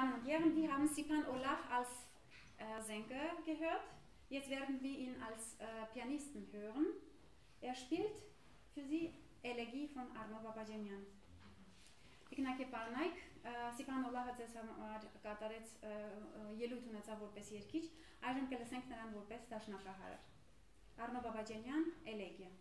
Damen und Herren, wir haben Sipan Olaf als äh, Sänger gehört. Jetzt werden wir ihn als äh, Pianisten hören. Er spielt für Sie Elegie von Arno Babajanian. Տիկնակե պարնայք, Սիքան Օլահը ձեզ համար կատարեց ելույթ ունեցավ որպես երկիչ, այժմ կլսենք նրան որպես դաշնակահար։ Արնո Բաբաջանյան, Էլեգիա։